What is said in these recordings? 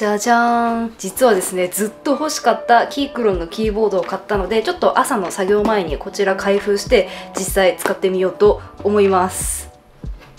じゃじゃーん。実はですねずっと欲しかったキークロンのキーボードを買ったのでちょっと朝の作業前にこちら開封して実際使ってみようと思います。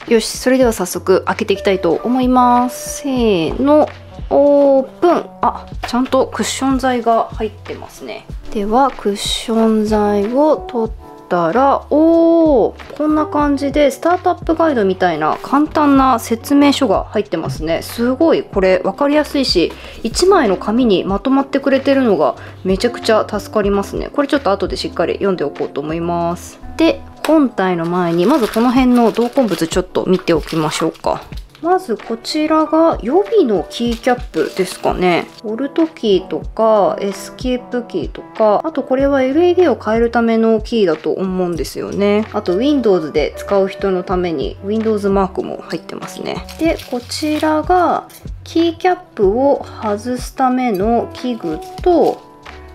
よしそれでは早速開けていきたいと思います。せーの。オープン。あちゃんとクッション材が入ってますね。ではクッション材を取ったらおおこんな感じでスタートアップガイドみたいな簡単な説明書が入ってますね。すごいこれ分かりやすいし1枚の紙にまとまってくれてるのがめちゃくちゃ助かりますね。これちょっと後でしっかり読んでおこうと思います。で本体の前にまずこの辺の同梱物ちょっと見ておきましょうか。まずこちらが予備のキーキャップですかね。 Alt キーとかエスケープキーとか、あとこれは LED を変えるためのキーだと思うんですよね。あと Windows で使う人のために Windows マークも入ってますね。で、こちらがキーキャップを外すための器具と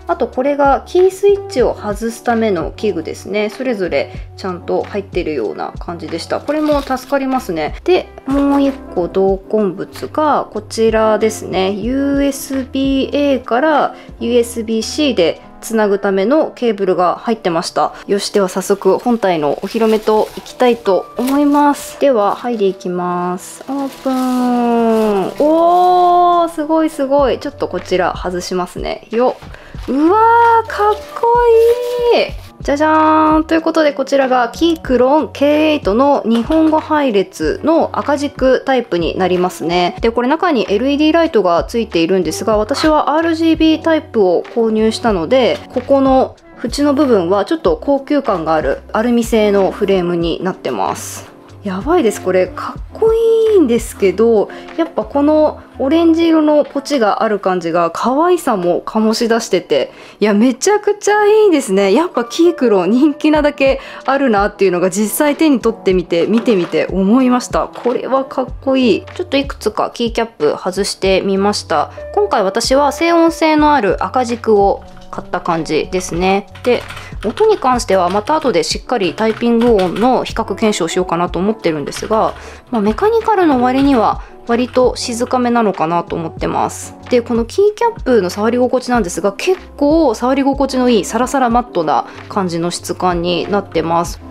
あとこれがキースイッチを外すための器具ですね。それぞれちゃんと入ってるような感じでした。これも助かりますね。でもう一個同梱物がこちらですね。USB-A から USB-C でつなぐためのケーブルが入ってました。よしでは早速本体のお披露目といきたいと思います。では入りいきます。オープン。おーすごいすごい。ちょっとこちら外しますね。よっ。うわーかっこいい。じゃじゃーん。ということでこちらがキークロン K8 の日本語配列の赤軸タイプになりますね。でこれ中に LED ライトがついているんですが私は RGB タイプを購入したのでここの縁の部分はちょっと高級感があるアルミ製のフレームになってます。やばいです。これかっこいいんですけどやっぱこのオレンジ色のポチがある感じが可愛さも醸し出してていやめちゃくちゃいいですね。やっぱキークロ人気なだけあるなっていうのが実際手に取ってみて見てみて思いました。これはかっこいい。ちょっといくつかキーキャップ外してみました。今回私は静音性のある赤軸を買った感じですね。で音に関してはまた後でしっかりタイピング音の比較検証しようかなと思ってるんですが、まあ、メカニカルの割には割と静かめなのかなと思ってます。でこのキーキャップの触り心地なんですが結構触り心地のいいサラサラマットな感じの質感になってます。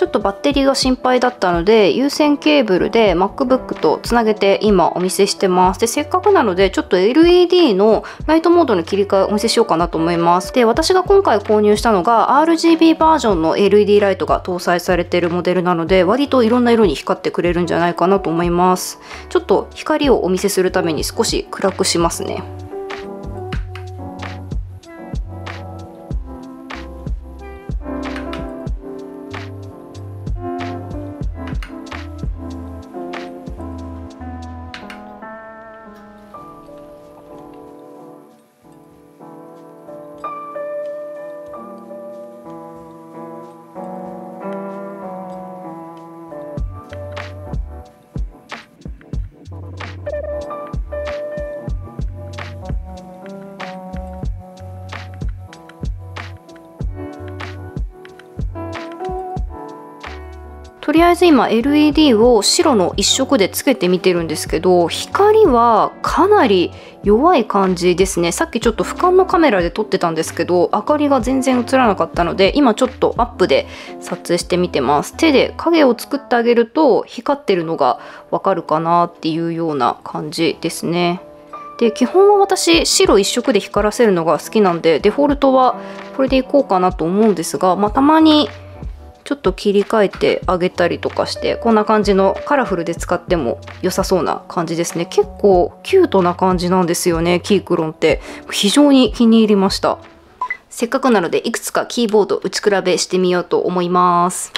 ちょっとバッテリーが心配だったので有線ケーブルで MacBook とつなげて今お見せしてます。でせっかくなのでちょっと LED のライトモードの切り替えお見せしようかなと思います。で私が今回購入したのが RGB バージョンの LED ライトが搭載されているモデルなので割といろんな色に光ってくれるんじゃないかなと思います。ちょっと光をお見せするために少し暗くしますね。とりあえず今 LED を白の一色でつけてみてるんですけど光はかなり弱い感じですね。さっきちょっと俯瞰のカメラで撮ってたんですけど明かりが全然映らなかったので今ちょっとアップで撮影してみてます。手で影を作ってあげると光ってるのがわかるかなっていうような感じですね。で基本は私白一色で光らせるのが好きなんでデフォルトはこれでいこうかなと思うんですが、まあ、たまにちょっと切り替えてあげたりとかしてこんな感じのカラフルで使っても良さそうな感じですね。結構キュートな感じなんですよねキークロンって。非常に気に入りました。せっかくなのでいくつかキーボード打ち比べしてみようと思います。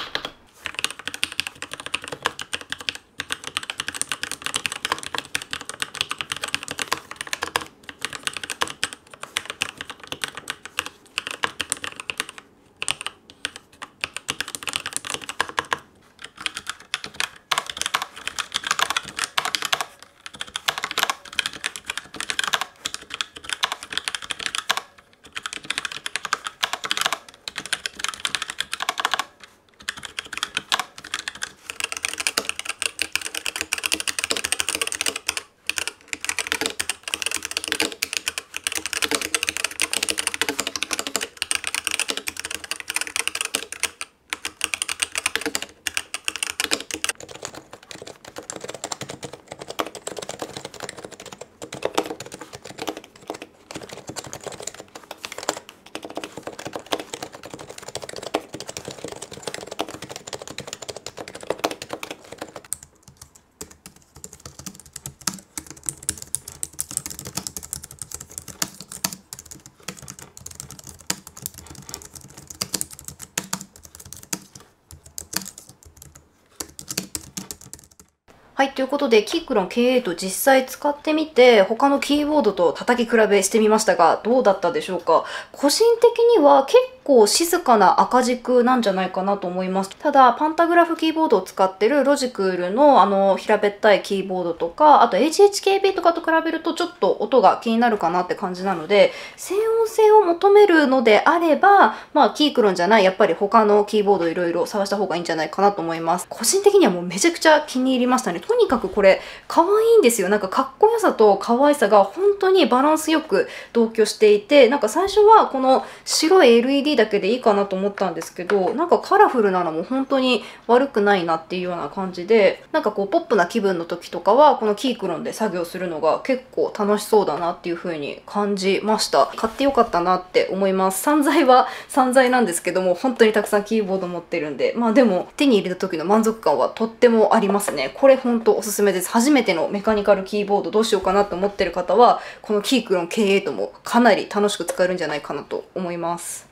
はい、ということで、キックロン K8 実際使ってみて、他のキーボードと叩き比べしてみましたが、どうだったでしょうか？個人的には結構静かな赤軸なんじゃないかなと思います。ただ、パンタグラフキーボードを使ってるロジクールのあの平べったいキーボードとか、あと HHKB とかと比べるとちょっと音が気になるかなって感じなので、静音性を求めるのであれば、まあキークロンじゃない、やっぱり他のキーボードいろいろ探した方がいいんじゃないかなと思います。個人的にはもうめちゃくちゃ気に入りましたね。とにかくこれ可愛いんですよ。なんかかっこよさと可愛さが本当にバランスよく同居していて、なんか最初はこの白い LED だけでいいかなと思ったんですけど、なんかカラフルなのも本当に悪くないなっていうような感じで、なんかこうポップな気分の時とかはこのキークロンで作業するのが結構楽しそうだなっていう風に感じました。買ってよかったなって思います。散財は散財なんですけども、本当にたくさんキーボード持ってるんで、まあでも手に入れた時の満足感はとってもありますね。これ本当おすすめです。初めてのメカニカルキーボードどうしようかなと思ってる方は、このキークロン K8 もかなり楽しく使えるんじゃないかなと思います。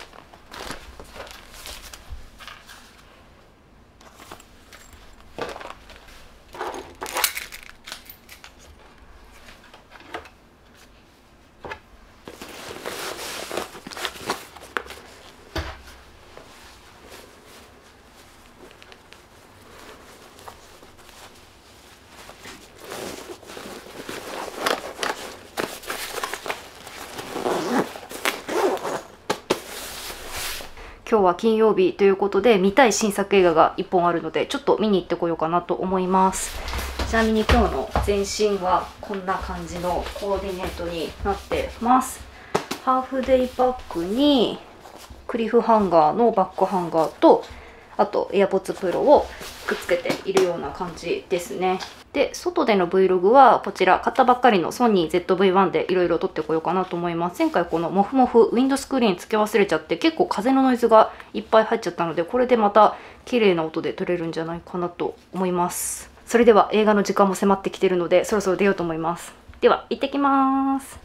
今日は金曜日ということで見たい新作映画が1本あるのでちょっと見に行ってこようかなと思います。ちなみに今日の全身はこんな感じのコーディネートになってます。ハーフデイバッグにクリフハンガーのバックハンガーとあと AirPods Pro をくっつけているような感じですね。で、外での Vlog はこちら買ったばっかりのソニー ZV-1 でいろいろ撮ってこようかなと思います。前回このモフモフウィンドスクリーン付け忘れちゃって結構風のノイズがいっぱい入っちゃったのでこれでまた綺麗な音で撮れるんじゃないかなと思います。それでは映画の時間も迫ってきてるのでそろそろ出ようと思います。では行ってきます。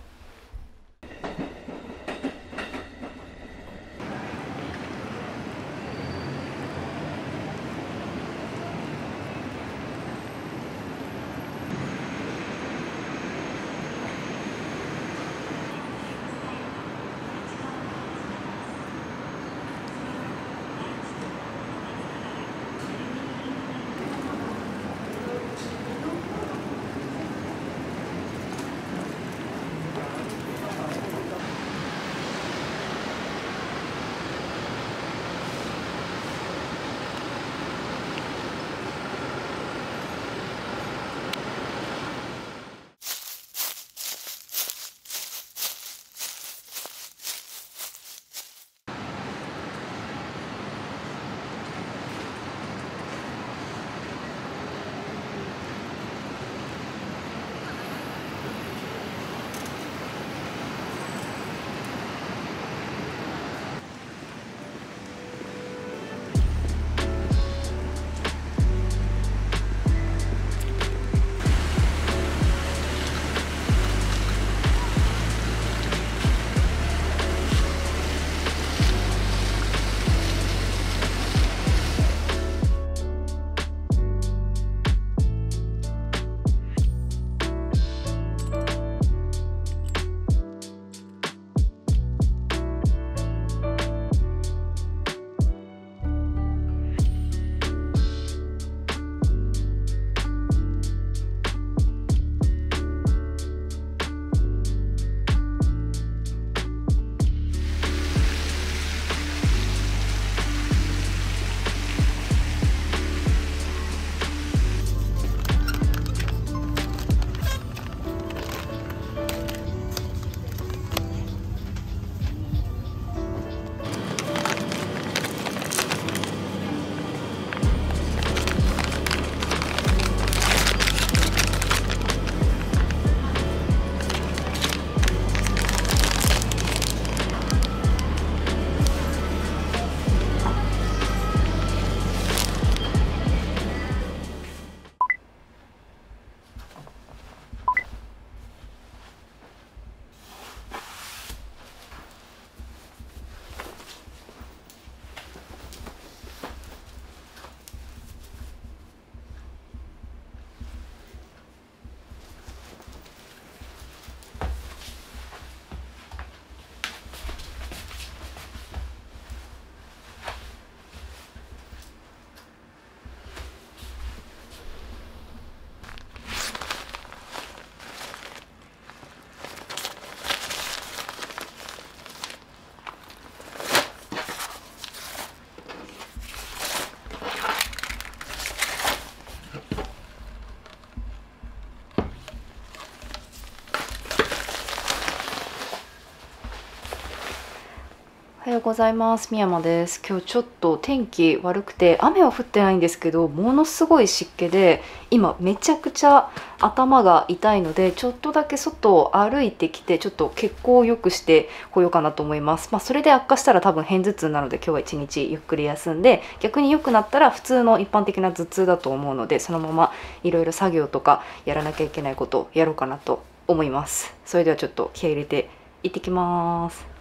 ようございます。宮山です。今日ちょっと天気悪くて雨は降ってないんですけどものすごい湿気で今めちゃくちゃ頭が痛いのでちょっとだけ外を歩いてきてちょっと血行を良くしてこようかなと思います。まあ、それで悪化したら多分片頭痛なので今日は一日ゆっくり休んで逆に良くなったら普通の一般的な頭痛だと思うのでそのままいろいろ作業とかやらなきゃいけないことをやろうかなと思います。それではちょっと気合入れて行ってきます。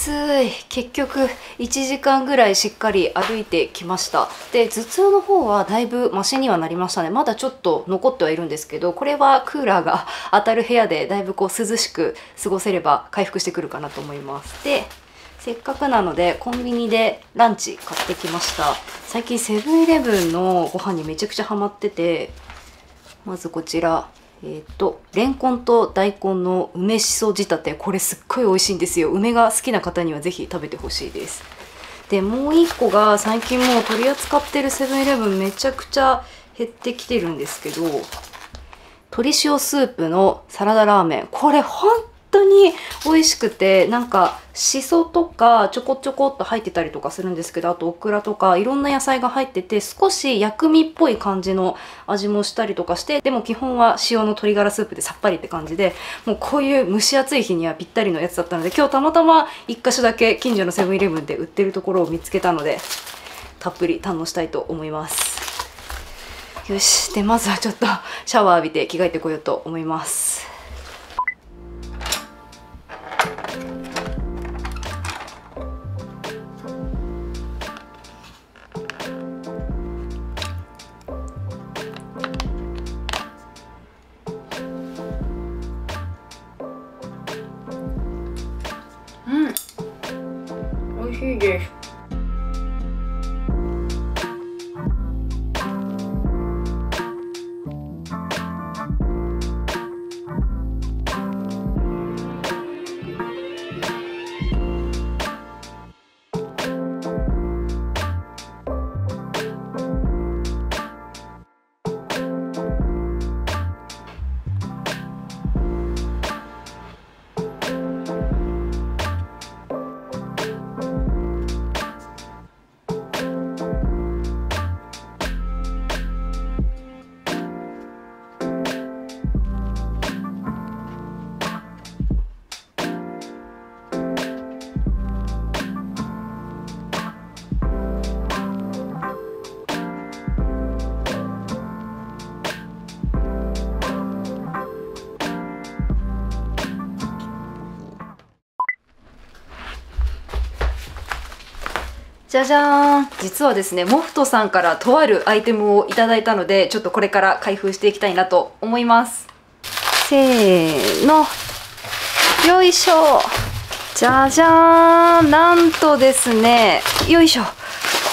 暑い。結局1時間ぐらいしっかり歩いてきました。で頭痛の方はだいぶマシにはなりましたね。まだちょっと残ってはいるんですけどこれはクーラーが当たる部屋でだいぶこう涼しく過ごせれば回復してくるかなと思います。でせっかくなのでコンビニでランチ買ってきました。最近セブンイレブンのご飯にめちゃくちゃハマっててまずこちら。えっ、ー、とレンコンと大根の梅しそ仕立て。これすっごい美味しいんですよ。梅が好きな方には是非食べてほしいです。でもう一個が最近もう取り扱ってるセブンイレブンめちゃくちゃ減ってきてるんですけど鶏塩スープのサラダラーメン。これほん当に美味しくてなんかしそとかちょこちょこっと入ってたりとかするんですけどあとオクラとかいろんな野菜が入ってて少し薬味っぽい感じの味もしたりとかしてでも基本は塩の鶏ガラスープでさっぱりって感じでもうこういう蒸し暑い日にはぴったりのやつだったので今日たまたま1箇所だけ近所のセブンイレブンで売ってるところを見つけたのでたっぷり堪能したいと思います。よし。でまずはちょっとシャワー浴びて着替えてこようと思います。じゃじゃーん。実はですねモフトさんからとあるアイテムをいただいたのでちょっとこれから開封していきたいなと思います。せーの。よいしょ。じゃじゃーん。なんとですね。よいしょ。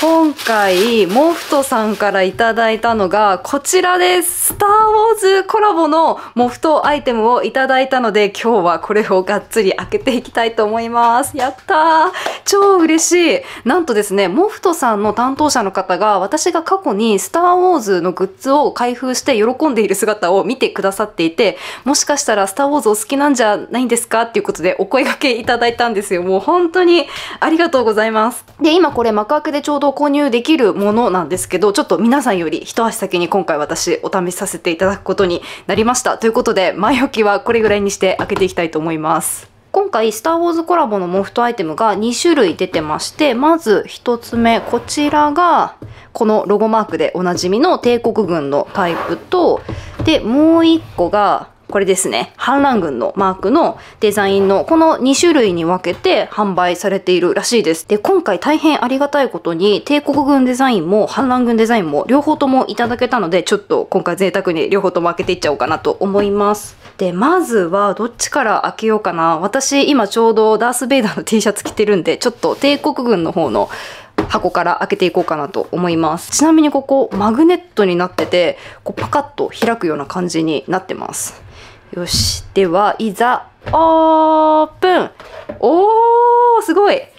今回モフトさんからいただいたのがこちらです。スター・ーズコラボのモフトアイテムをいただいたので今日はこれをがっつり開けていきたいと思います。やったー。超嬉しい。なんとですねモフトさんの担当者の方が私が過去にスター・ウォーズのグッズを開封して喜んでいる姿を見てくださっていてもしかしたらスター・ウォーズお好きなんじゃないんですかっていうことでお声掛けいただいたんですよ。もう本当にありがとうございます。で今これ幕開けでちょうど購入できるものなんですけど、ちょっと皆さんより一足先に今回私お試しさせていただただくことになりました。ということで、前置きはこれぐらいにして開けていきたいと思います。今回、スター・ウォーズコラボのモフトアイテムが2種類出てまして、まず1つ目、こちらが、このロゴマークでおなじみの帝国軍のタイプと、で、もう1個が、これですね。反乱軍のマークのデザインのこの2種類に分けて販売されているらしいです。で、今回大変ありがたいことに帝国軍デザインも反乱軍デザインも両方ともいただけたので、ちょっと今回贅沢に両方とも開けていっちゃおうかなと思います。で、まずはどっちから開けようかな。私今ちょうどダース・ベイダーの T シャツ着てるんで、ちょっと帝国軍の方の箱から開けていこうかなと思いますちなみにここマグネットになっててこうパカッと開くような感じになってますよし。では、いざ、オープンおー、すごいえ、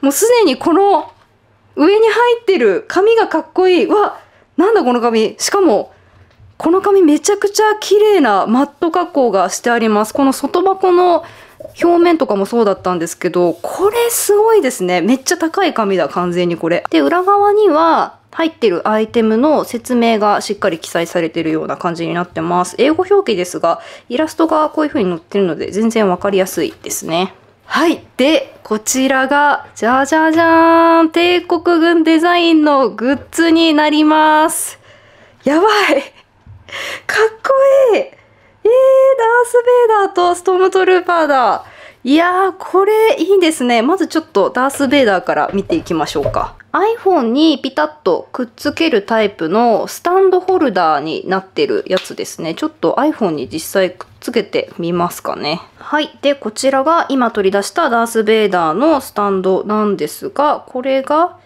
もうすでにこの上に入ってる紙がかっこいい。わ、なんだこの紙。しかも、この紙めちゃくちゃ綺麗なマット加工がしてあります。この外箱の表面とかもそうだったんですけど、これすごいですね。めっちゃ高い紙だ、完全にこれ。で、裏側には、入ってるアイテムの説明がしっかり記載されてるような感じになってます。英語表記ですが、イラストがこういう風に載ってるので全然わかりやすいですね。はい。で、こちらが、じゃじゃじゃーん帝国軍デザインのグッズになります。やばいかっこいいえー、ダース・ベイダーとストームトルーパーだ。いやー、これいいですね。まずちょっとダース・ベイダーから見ていきましょうか。iPhone にピタッとくっつけるタイプのスタンドホルダーになってるやつですね。ちょっと iPhone に実際くっつけてみますかね。はい。で、こちらが今取り出したダース・ベイダーのスタンドなんですが、これが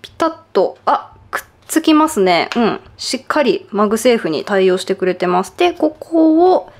ピタッと、あ、くっつきますね。うん。しっかり MagSafe に対応してくれてます。で、ここを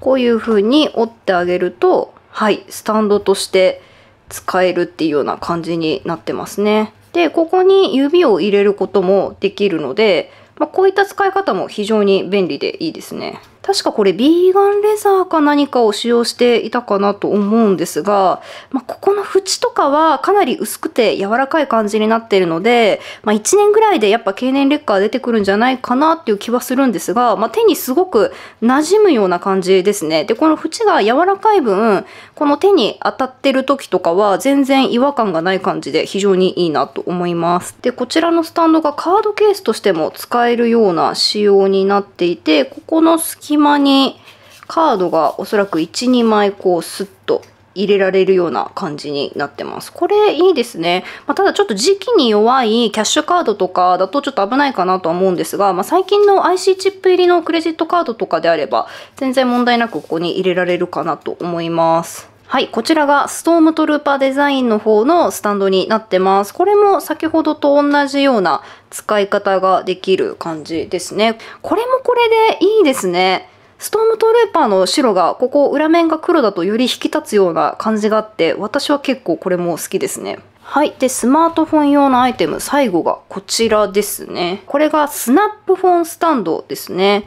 こういう風に折ってあげると、はい、スタンドとして使えるっていうような感じになってますね。で、ここに指を入れることもできるので、まあ、こういった使い方も非常に便利でいいですね。確かこれビーガンレザーか何かを使用していたかなと思うんですが、まあ、ここの縁とかはかなり薄くて柔らかい感じになっているので、まあ、1年ぐらいでやっぱ経年劣化出てくるんじゃないかなっていう気はするんですが、まあ、手にすごく馴染むような感じですね。で、この縁が柔らかい分、この手に当たってる時とかは全然違和感がない感じで非常にいいなと思います。で、こちらのスタンドがカードケースとしても使えるような仕様になっていて、ここの隙隙間にカードがおそらく1、2枚こうスッと入れられるような感じになってます。これいいですね。まあ、ただちょっと時期に弱いキャッシュカードとかだとちょっと危ないかなとは思うんですが、まあ、最近の IC チップ入りのクレジットカードとかであれば全然問題なくここに入れられるかなと思います。はい、こちらがストームトルーパーデザインの方のスタンドになってます。これも先ほどと同じような使い方ができる感じですね。これもこれでいいですね。ストームトルーパーの白が、ここ裏面が黒だとより引き立つような感じがあって、私は結構これも好きですね。はい。で、スマートフォン用のアイテム、最後がこちらですね。これがスナップフォンスタンドですね。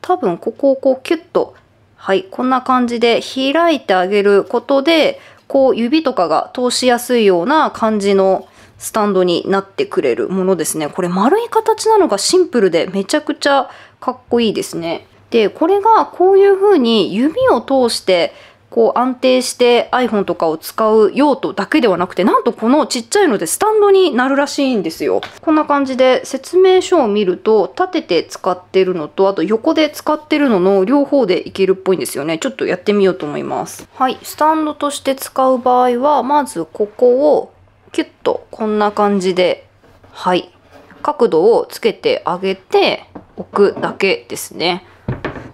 多分ここをこうキュッとはい、こんな感じで開いてあげることで、こう指とかが通しやすいような感じのスタンドになってくれるものですね。これ丸い形なのがシンプルでめちゃくちゃかっこいいですね。で、これがこういう風に指を通してこう安定して iPhone とかを使う用途だけではなくてなんとこのちっちゃいのでスタンドになるらしいんですよ。こんな感じで説明書を見ると立てて使ってるのとあと横で使ってるのの両方でいけるっぽいんですよね。ちょっとやってみようと思います。はい。スタンドとして使う場合はまずここをキュッとこんな感じではい。角度をつけてあげておくだけですね。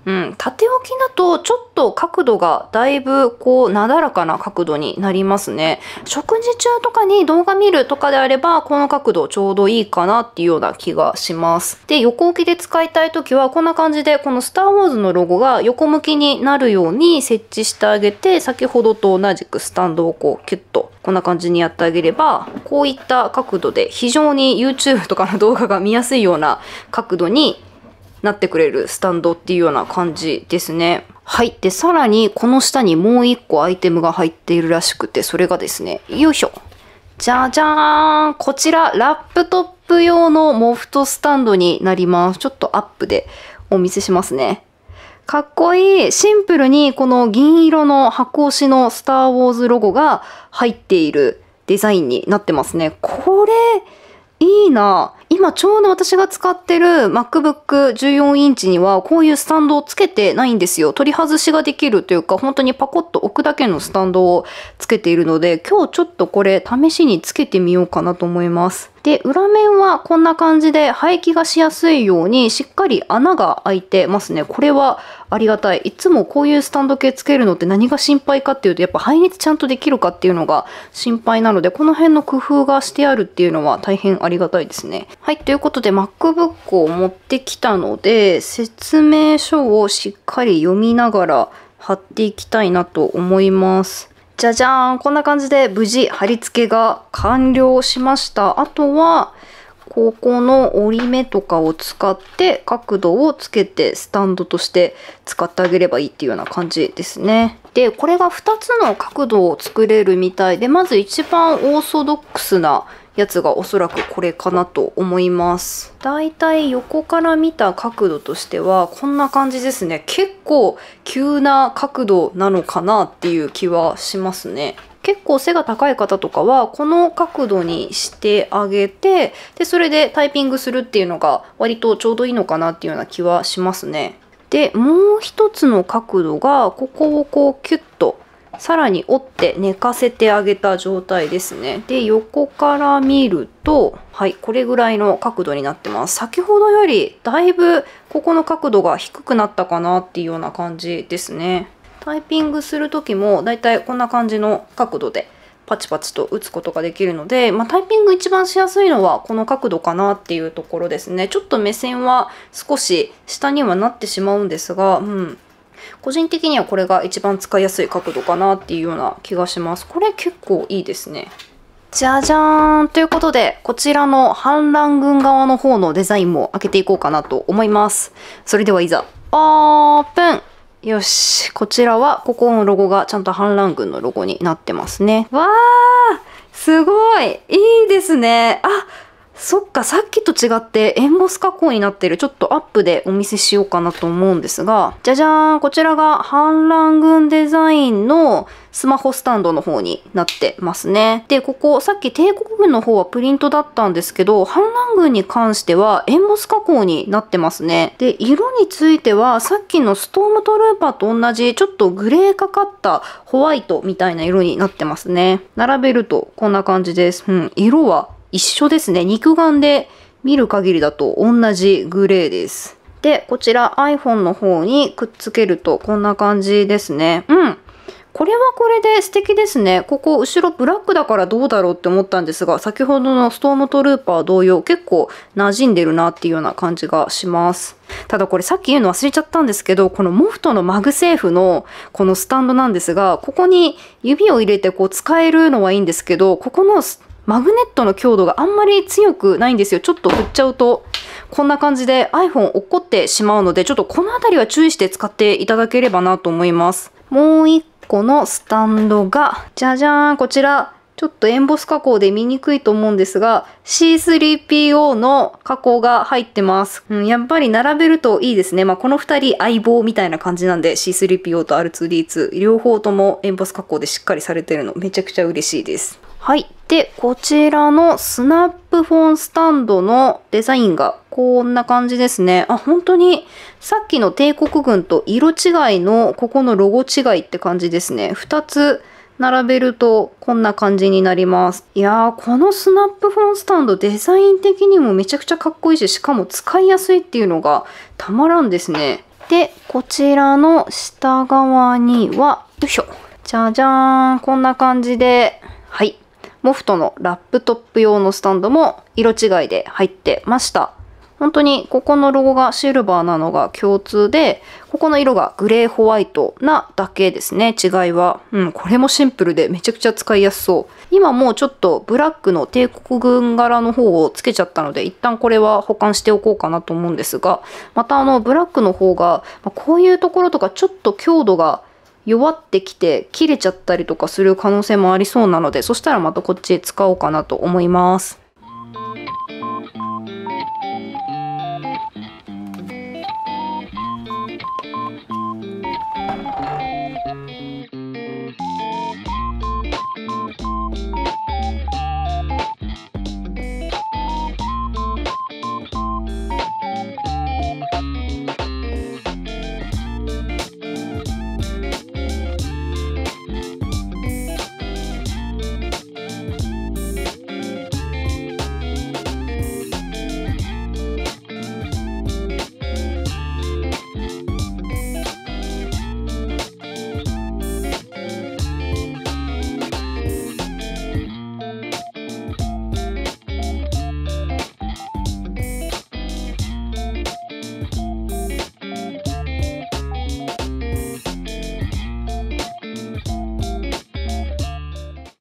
うん、縦置きだとちょっと角度がだいぶこうなだらかな角度になりますね。食事中とかに動画見るとかであればこの角度ちょうどいいかなっていうような気がします。で、横置きで使いたい時はこんな感じでこのスターウォーズのロゴが横向きになるように設置してあげて先ほどと同じくスタンドをこうキュッとこんな感じにやってあげればこういった角度で非常に YouTube とかの動画が見やすいような角度になってくれるスタンドっていうような感じですね。はい。で、さらにこの下にもう一個アイテムが入っているらしくて、それがですね、よいしょ。じゃじゃーんこちら、ラップトップ用のモフトスタンドになります。ちょっとアップでお見せしますね。かっこいい。シンプルにこの銀色の箱押しのスターウォーズロゴが入っているデザインになってますね。これ、いいな。今ちょうど私が使ってる MacBook 14インチにはこういうスタンドをつけてないんですよ。取り外しができるというか本当にパコッと置くだけのスタンドをつけているので今日ちょっとこれ試しにつけてみようかなと思います。で、裏面はこんな感じで排気がしやすいようにしっかり穴が開いてますね。これはありがたい。いつもこういうスタンド系つけるのって何が心配かっていうとやっぱ排熱ちゃんとできるかっていうのが心配なのでこの辺の工夫がしてあるっていうのは大変ありがたいですね。はい、ということで MacBook を持ってきたので説明書をしっかり読みながら貼っていきたいなと思います。じゃじゃーんこんな感じで無事貼り付けが完了しました。あとは、ここの折り目とかを使って角度をつけてスタンドとして使ってあげればいいっていうような感じですね。で、これが2つの角度を作れるみたいで、まず一番オーソドックスなやつがおそらくこれかなと思います。だいたい横から見た角度としてはこんな感じですね。結構急な角度なのかなっていう気はしますね。結構背が高い方とかはこの角度にしてあげてでそれでタイピングするっていうのが割とちょうどいいのかなっていうような気はしますね。でもう一つの角度がここをこうキュッとさらに折って寝かせてあげた状態ですね。で、横から見ると、はい、これぐらいの角度になってます。先ほどよりだいぶここの角度が低くなったかなっていうような感じですね。タイピングする時もだいたいこんな感じの角度でパチパチと打つことができるので、まあ、タイピング一番しやすいのはこの角度かなっていうところですね。ちょっと目線は少し下にはなってしまうんですが、うん、個人的にはこれが一番使いやすい角度かなっていうような気がします。これ結構いいですね。じゃじゃーんということで、こちらの反乱軍側の方のデザインも開けていこうかなと思います。それではいざ、オープンよし、こちらは、ここのロゴがちゃんと反乱軍のロゴになってますね。わーすごいいいですねあそっか、さっきと違ってエンボス加工になってる。ちょっとアップでお見せしようかなと思うんですが、じゃじゃーんこちらが反乱軍デザインのスマホスタンドの方になってますね。で、ここ、さっき帝国軍の方はプリントだったんですけど、反乱軍に関してはエンボス加工になってますね。で、色についてはさっきのストームトルーパーと同じちょっとグレーかかったホワイトみたいな色になってますね。並べるとこんな感じです。うん、色は一緒ですね。肉眼で見る限りだと同じグレーです。で、こちら iPhone の方にくっつけるとこんな感じですね。うん。これはこれで素敵ですね。ここ後ろブラックだからどうだろうって思ったんですが、先ほどのストームトルーパー同様結構馴染んでるなっていうような感じがします。ただこれさっき言うの忘れちゃったんですけど、この MOFT の MagSafe のこのスタンドなんですが、ここに指を入れてこう使えるのはいいんですけど、ここのマグネットの強度があんまり強くないんですよ。ちょっと振っちゃうと、こんな感じで iPhone 落っこってしまうので、ちょっとこの辺りは注意して使っていただければなと思います。もう一個のスタンドが、じゃじゃーん、こちら。ちょっとエンボス加工で見にくいと思うんですが、C3PO の加工が入ってます。うん、やっぱり並べるといいですね。まあ、この二人相棒みたいな感じなんで、C3PO と R2D2 両方ともエンボス加工でしっかりされてるのめちゃくちゃ嬉しいです。はい。で、こちらのスナップフォンスタンドのデザインがこんな感じですね。あ、本当にさっきの帝国軍と色違いのここのロゴ違いって感じですね。2つ並べるとこんな感じになります。いやー、このスナップフォンスタンドデザイン的にもめちゃくちゃかっこいいし、しかも使いやすいっていうのがたまらんですね。で、こちらの下側には、よいしょ。じゃじゃーん。こんな感じで、はい。モフトのラップトップ用のスタンドも色違いで入ってました。本当にここのロゴがシルバーなのが共通で、ここの色がグレーホワイトなだけですね、違いは。うん、これもシンプルでめちゃくちゃ使いやすそう。今もうちょっとブラックの帝国軍柄の方をつけちゃったので、一旦これは保管しておこうかなと思うんですが、またあのブラックの方が、こういうところとかちょっと強度が弱ってきて切れちゃったりとかする可能性もありそうなのでそしたらまたこっち使おうかなと思います。